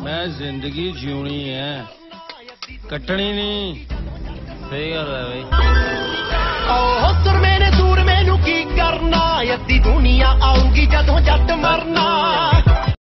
ਮੈਂ ਜ਼ਿੰਦਗੀ ਜਿਉਣੀ ਹੈ ਕੱਟਣੀ ਨਹੀਂ। ਸਹੀ ਗੱਲ ਹੈ ਬਈ। ਓ ਸੁਰਮੇ ਨੇ ਦੂਰ, ਮੈਨੂੰ ਕੀ ਕਰਨਾ? ਅੱਧੀ ਦੁਨੀਆ ਆਊਗੀ ਜਦੋਂ ਜੱਟ ਮਰਨਾ।